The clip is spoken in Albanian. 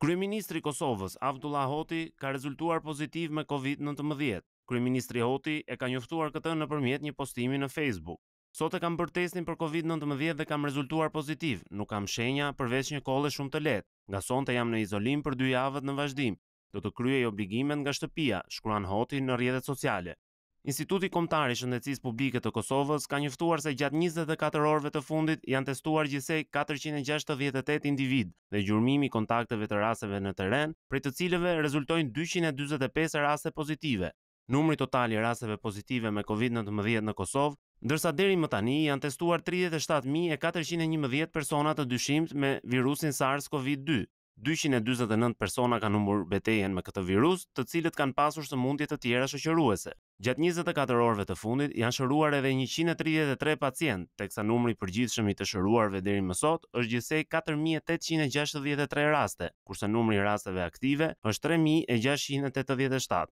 Kryeministri i Kosovës, Avdullah Hoti, ka rezultuar pozitiv me Covid nëntëmbëdhjetë. Kryeministri Hoti e ka njoftuar këtë nëpërmjet një postimi në Facebook. Sot e kam bërë testin për Covid nëntëmbëdhjetë dhe kam rezultuar pozitiv, nuk kam shenja, përveç një kolle shumë të lehtë. Nga sonte jam në izolim për dy javët në vazhdim. Do të kryej obligimet nga shtëpia, shkruan Hoti në rrjetet sociale. Instituti Kombëtar i Shëndetësisë Publike të Kosovës ka njoftuar se gjatë njëzet e katër orëve të fundit janë testuar gjithsej katërqind e gjashtëdhjetë e tetë individë dhe gjurmimi i kontakteve të rasteve në terren, prej të cilëve rezultojnë dyqind e dyzet e pesë raste pozitive. Numri total i rasteve pozitive me Covid nëntëmbëdhjetë në Kosovë, ndërsa deri më tani janë testuar tridhjetë e shtatë mijë e katërqind e njëmbëdhjetë persona të dyshimtë me virusin SARS-CoV-dy, dyqind e dyzet e nëntë persona kanë humbur betejën me këtë virus, të cilët kanë pasur sëmundje të tjera shoqëruese. Gjatë njëzet e katër orëve të fundit janë shëruar edhe njëqind e tridhjetë e tre pacientë, teksa numri i përgjithshëm i të shëruarve deri më sot është gjithsej katër mijë e tetëqind e gjashtëdhjetë e tre raste, kurse numri i rasteve aktive është tre mijë e gjashtëqind e tetëdhjetë e shtatë.